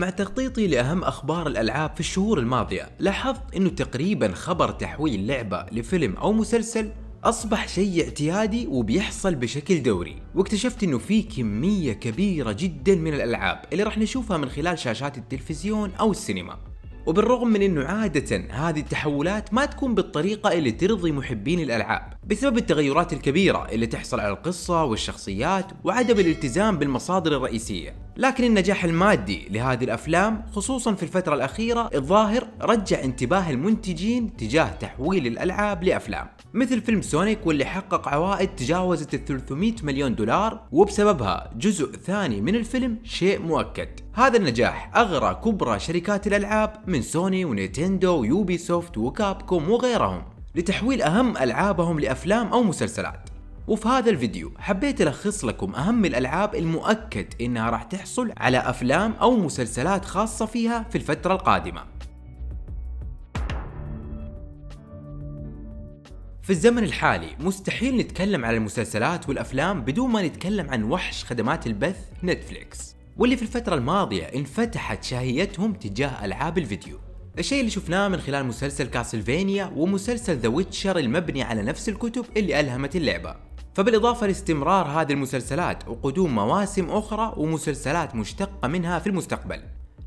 مع تخطيطي لأهم أخبار الألعاب في الشهور الماضية لاحظت أنه تقريبا خبر تحويل لعبة لفيلم أو مسلسل أصبح شيء اعتيادي وبيحصل بشكل دوري. واكتشفت أنه في كمية كبيرة جدا من الألعاب اللي راح نشوفها من خلال شاشات التلفزيون أو السينما. وبالرغم من إنه عادة هذه التحولات ما تكون بالطريقة اللي ترضي محبين الألعاب بسبب التغيرات الكبيرة اللي تحصل على القصة والشخصيات وعدم الالتزام بالمصادر الرئيسية. لكن النجاح المادي لهذه الأفلام خصوصا في الفترة الأخيرة الظاهر رجع انتباه المنتجين تجاه تحويل الألعاب لأفلام. مثل فيلم Sonic واللي حقق عوائد تجاوزت ال 300 مليون دولار وبسببها جزء ثاني من الفيلم شيء مؤكد. هذا النجاح أغرى كبرى شركات الألعاب من Sony و Nintendo و Ubisoft و Capcom وغيرهم لتحويل أهم ألعابهم لأفلام أو مسلسلات. وفي هذا الفيديو حبيت ألخص لكم أهم الألعاب المؤكد إنها راح تحصل على أفلام أو مسلسلات خاصة فيها في الفترة القادمة. في الزمن الحالي مستحيل نتكلم عن المسلسلات والأفلام بدون ما نتكلم عن وحش خدمات البث Netflix. واللي في الفترة الماضية انفتحت شهيتهم تجاه ألعاب الفيديو. الشيء اللي شفناه من خلال مسلسل Castlevania ومسلسل The Witcher المبني على نفس الكتب اللي ألهمت اللعبة. فبالإضافة لاستمرار هذه المسلسلات وقدوم مواسم أخرى ومسلسلات مشتقة منها في المستقبل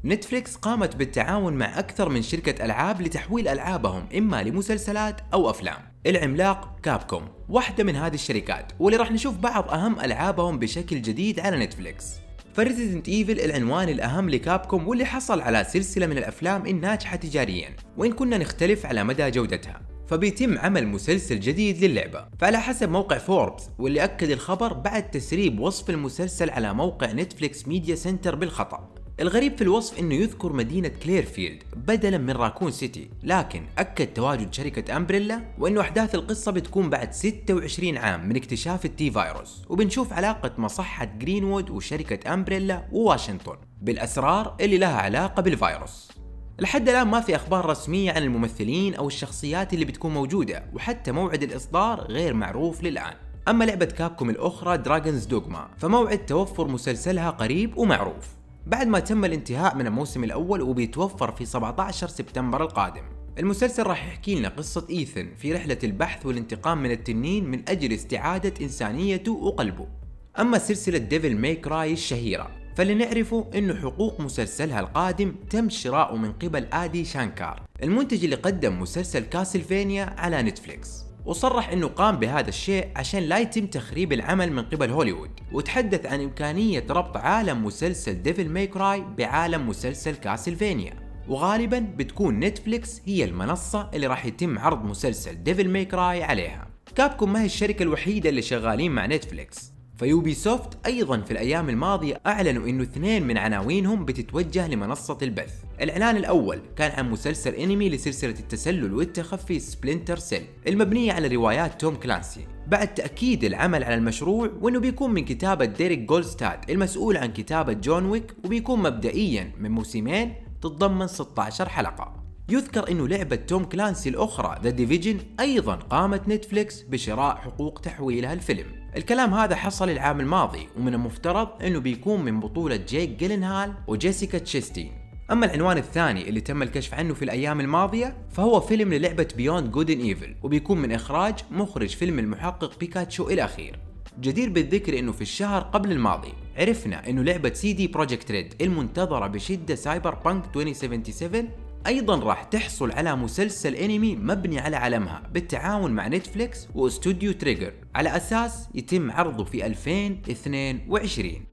Netflix قامت بالتعاون مع أكثر من شركة ألعاب لتحويل ألعابهم إما لمسلسلات أو أفلام. العملاق Capcom واحدة من هذه الشركات واللي راح نشوف بعض أهم ألعابهم بشكل جديد على Netflix. ف Resident Evil العنوان الأهم ل Capcom واللي حصل على سلسلة من الأفلام الناجحة تجاريا وإن كنا نختلف على مدى جودتها فبيتم عمل مسلسل جديد للعبة. فعلى حسب موقع فوربس واللي أكد الخبر بعد تسريب وصف المسلسل على موقع Netflix Media Center بالخطأ. الغريب في الوصف إنه يذكر مدينة كليرفيلد بدلا من Raccoon City لكن أكد تواجد شركة Umbrella وإنه أحداث القصة بتكون بعد 26 عام من اكتشاف ال T-Virus. وبنشوف علاقة مصحة Greenwood وشركة Umbrella وواشنطن بالأسرار اللي لها علاقة بالفيروس. لحد الآن ما في أخبار رسمية عن الممثلين أو الشخصيات اللي بتكون موجودة وحتى موعد الإصدار غير معروف للآن. أما لعبة Capcom الأخرى Dragon's Dogma فموعد توفر مسلسلها قريب ومعروف. بعد ما تم الانتهاء من الموسم الأول وبيتوفر في 17 سبتمبر القادم. المسلسل راح يحكي لنا قصة إيثن في رحلة البحث والانتقام من التنين من أجل استعادة إنسانيته وقلبه. أما سلسلة Devil May Cry الشهيرة فاللي نعرفه انه حقوق مسلسلها القادم تم شراؤه من قبل آدي شانكار المنتج اللي قدم مسلسل Castlevania على Netflix. وصرح إنه قام بهذا الشيء عشان لا يتم تخريب العمل من قبل هوليوود. وتحدث عن إمكانية ربط عالم مسلسل Devil May Cry بعالم مسلسل Castlevania وغالبا بتكون Netflix هي المنصة اللي راح يتم عرض مسلسل Devil May Cry عليها. Capcom ما هي الشركة الوحيدة اللي شغالين مع Netflix ف Ubisoft أيضا في الأيام الماضية أعلنوا إنه اثنين من عناوينهم بتتوجه لمنصة البث. الإعلان الأول كان عن مسلسل أنمي لسلسلة التسلل والتخفي Splinter Cell المبنية على روايات توم كلانسي. بعد تأكيد العمل على المشروع وإنه بيكون من كتابة ديريك جولستاد المسؤول عن كتابة John Wick وبيكون مبدئيا من موسمين تتضمن 16 حلقة. يذكر إنه لعبة توم كلانسي الأخرى The Division أيضا قامت Netflix بشراء حقوق تحويلها لفيلم. الكلام هذا حصل العام الماضي ومن المفترض إنه بيكون من بطولة جيك جيلنهال وجيسيكا تشيستين. أما العنوان الثاني اللي تم الكشف عنه في الأيام الماضية فهو فيلم للعبة Beyond Good and Evil وبيكون من إخراج مخرج فيلم المحقق بيكاتشو الأخير. جدير بالذكر إنه في الشهر قبل الماضي عرفنا إنه لعبة CD Projekt Red المنتظرة بشدة Cyberpunk 2077 أيضا راح تحصل على مسلسل أنمي مبني على عالمها بالتعاون مع Netflix واستوديو Trigger على أساس يتم عرضه في 2022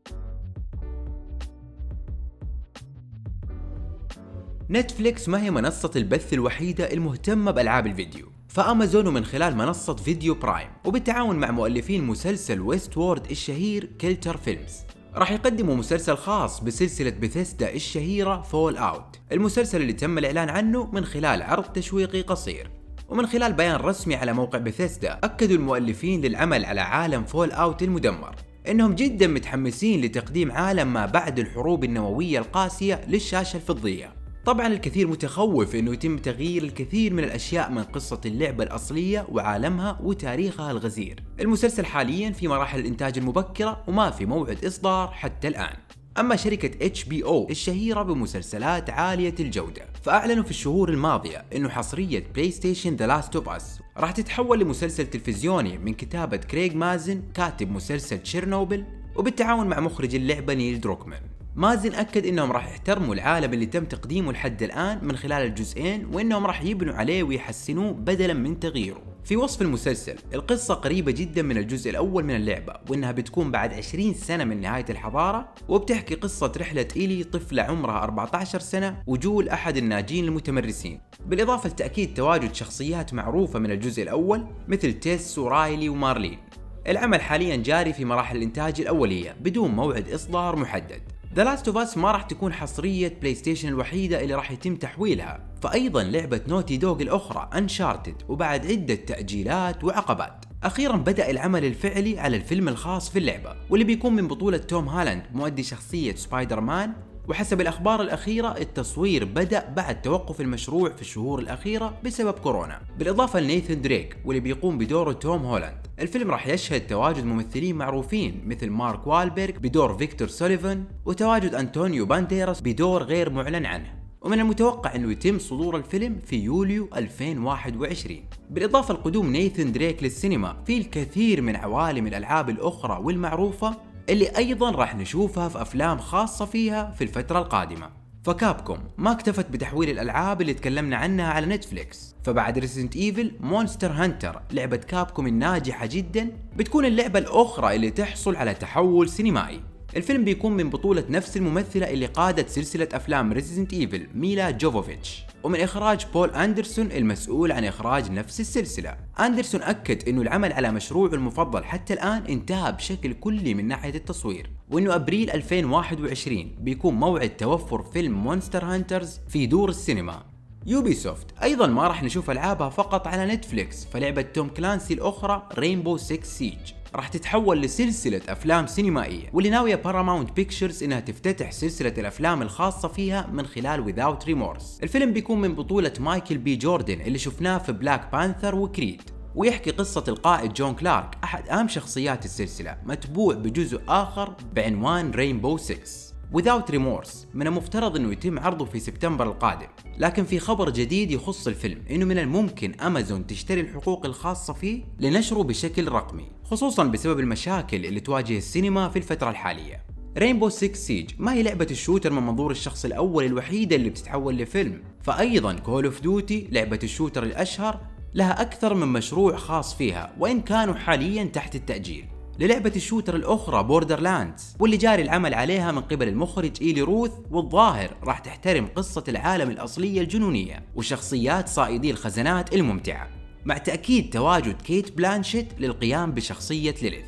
Netflix ما هي منصة البث الوحيدة المهتمة بألعاب الفيديو فأمازون من خلال منصة Video Prime وبالتعاون مع مؤلفين مسلسل Westworld الشهير Kilter Films. راح يقدموا مسلسل خاص بسلسلة بثيسدا الشهيرة Fallout المسلسل اللي تم الإعلان عنه من خلال عرض تشويقي قصير. ومن خلال بيان رسمي على موقع بثيسدا أكدوا المؤلفين للعمل على عالم Fallout المدمر إنهم جدا متحمسين لتقديم عالم ما بعد الحروب النووية القاسية للشاشة الفضية. طبعا الكثير متخوف إنه يتم تغيير الكثير من الأشياء من قصة اللعبة الأصلية وعالمها وتاريخها الغزير. المسلسل حاليا في مراحل الإنتاج المبكرة وما في موعد إصدار حتى الآن. أما شركة HBO الشهيرة بمسلسلات عالية الجودة فأعلنوا في الشهور الماضية إنه حصرية PlayStation The Last of Us راح تتحول لمسلسل تلفزيوني من كتابة كريغ مازن كاتب مسلسل Chernobyl وبالتعاون مع مخرج اللعبة نيل دروكمان مازن أكد إنهم راح يحترموا العالم اللي تم تقديمه لحد الآن من خلال الجزئين وإنهم راح يبنوا عليه ويحسنوه بدلا من تغييره. في وصف المسلسل، القصة قريبة جدا من الجزء الأول من اللعبة وإنها بتكون بعد 20 سنة من نهاية الحضارة وبتحكي قصة رحلة إيلي طفلة عمرها 14 سنة وجول أحد الناجين المتمرسين، بالإضافة لتأكيد تواجد شخصيات معروفة من الجزء الأول مثل تيس ورايلي ومارلين. العمل حاليا جاري في مراحل الإنتاج الأولية بدون موعد إصدار محدد. The Last of Us ما راح تكون حصرية بلاي ستيشن الوحيدة اللي راح يتم تحويلها، فأيضا لعبة Naughty Dog الأخرى Uncharted وبعد عدة تأجيلات وعقبات. أخيرا بدأ العمل الفعلي على الفيلم الخاص في اللعبة، واللي بيكون من بطولة توم هولاند مؤدي شخصية سبايدر مان وحسب الأخبار الأخيرة التصوير بدأ بعد توقف المشروع في الشهور الأخيرة بسبب كورونا. بالإضافة لنيثن دريك واللي بيقوم بدور توم هولاند. الفيلم راح يشهد تواجد ممثلين معروفين مثل مارك والبرغ بدور فيكتور سوليفان وتواجد أنطونيو بانديراس بدور غير معلن عنه. ومن المتوقع إنه يتم صدور الفيلم في يوليو 2021 بالإضافة لقدوم نيثن دريك للسينما في الكثير من عوالم الألعاب الأخرى والمعروفة اللي أيضا راح نشوفها في أفلام خاصة فيها في الفترة القادمة. ف Capcom ما اكتفت بتحويل الألعاب اللي تكلمنا عنها على نتفليكس. فبعد Resident Evil Monster Hunter لعبة Capcom الناجحة جدا بتكون اللعبة الأخرى اللي تحصل على تحول سينمائي. الفيلم بيكون من بطولة نفس الممثلة اللي قادت سلسلة أفلام Resident Evil ميلا جوفوفيتش. ومن إخراج بول أندرسون المسؤول عن إخراج نفس السلسلة. أندرسون أكد أنه العمل على مشروعه المفضل حتى الآن انتهى بشكل كلي من ناحية التصوير. وأنه أبريل 2021 بيكون موعد توفر فيلم Monster Hunters في دور السينما. Ubisoft أيضا ما راح نشوف ألعابها فقط على نتفليكس فلعبة Tom Clancy الأخرى Rainbow 6 Siege راح تتحول لسلسلة أفلام سينمائية واللي ناوية Paramount Pictures إنها تفتتح سلسلة الأفلام الخاصة فيها من خلال Without Remorse. الفيلم بيكون من بطولة مايكل بي جوردن اللي شفناه في Black Panther و Creed ويحكي قصة القائد جون كلارك أحد أهم شخصيات السلسلة متبوع بجزء آخر بعنوان Rainbow 6 Without Remorse من المفترض إنه يتم عرضه في سبتمبر القادم. لكن في خبر جديد يخص الفيلم إنه من الممكن أمازون تشتري الحقوق الخاصة فيه لنشره بشكل رقمي خصوصا بسبب المشاكل اللي تواجه السينما في الفترة الحالية. Rainbow 6 Siege ما هي لعبة ال shooter من منظور الشخص الأول الوحيدة اللي بتتحول لفيلم. فأيضا Call of Duty لعبة ال shooter الأشهر لها أكثر من مشروع خاص فيها وإن كانوا حاليا تحت التأجيل. للعبة ال shooter الأخرى Borderlands واللي جاري العمل عليها من قبل المخرج إيلي روث والظاهر راح تحترم قصة العالم الأصلية الجنونية وشخصيات صائدي الخزانات الممتعة مع تأكيد تواجد كيت بلانشيت للقيام بشخصية ليليث.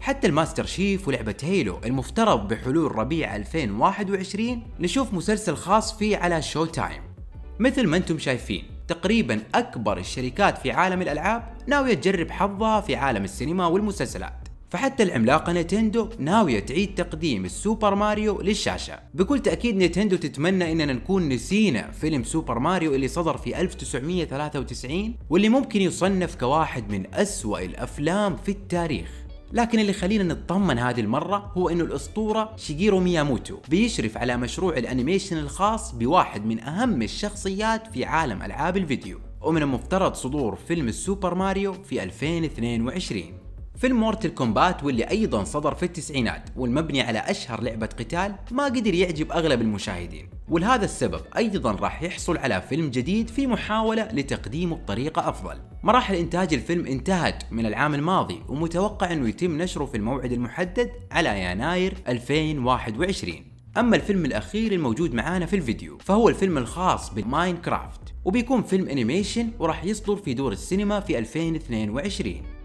حتى ال Master Chief ولعبة Halo المفترض بحلول ربيع 2021 نشوف مسلسل خاص فيه على Showtime. مثل ما أنتم شايفين تقريبا أكبر الشركات في عالم الألعاب ناوية تجرب حظها في عالم السينما والمسلسلات. فحتى العملاقة نينتندو ناوية تعيد تقديم السوبر ماريو للشاشة. بكل تأكيد نينتندو تتمنى إننا نكون نسينا فيلم سوبر ماريو اللي صدر في 1993 واللي ممكن يصنف كواحد من أسوأ الأفلام في التاريخ. لكن اللي خلينا نطمن هذه المرة هو إنه الأسطورة شيجيرو مياموتو بيشرف على مشروع ال animation الخاص بواحد من أهم الشخصيات في عالم ألعاب الفيديو. ومن المفترض صدور فيلم السوبر ماريو في 2022 فيلم Mortal Kombat واللي أيضا صدر في التسعينات والمبني على أشهر لعبة قتال ما قدر يعجب أغلب المشاهدين. ولهذا السبب أيضا راح يحصل على فيلم جديد في محاولة لتقديمه بطريقة أفضل. مراحل إنتاج الفيلم انتهت من العام الماضي ومتوقع إنه يتم نشره في الموعد المحدد على يناير 2021 أما الفيلم الأخير الموجود معانا في الفيديو فهو الفيلم الخاص بماينكرافت وبيكون فيلم animation وراح يصدر في دور السينما في 2022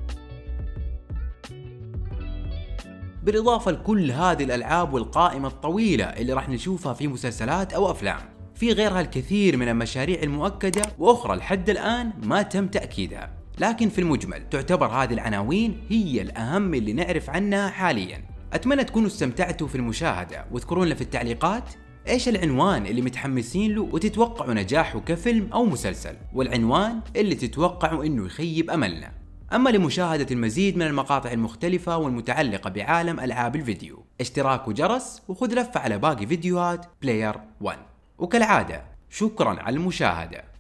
بالإضافة لكل هذه الألعاب والقائمة الطويلة اللي راح نشوفها في مسلسلات أو أفلام. في غيرها الكثير من المشاريع المؤكدة وأخرى لحد الآن ما تم تأكيدها. لكن في المجمل تعتبر هذه العناوين هي الأهم اللي نعرف عنها حاليا. أتمنى تكونوا استمتعتوا في المشاهدة واذكرون لنا في التعليقات إيش العنوان اللي متحمسين له وتتوقعوا نجاحه كفيلم أو مسلسل. والعنوان اللي تتوقعوا إنه يخيب أملنا. أما لمشاهدة المزيد من المقاطع المختلفة والمتعلقة بعالم ألعاب الفيديو اشتراك وجرس وخذ لفة على باقي فيديوهات بلاير 1 وكالعادة شكرا على المشاهدة.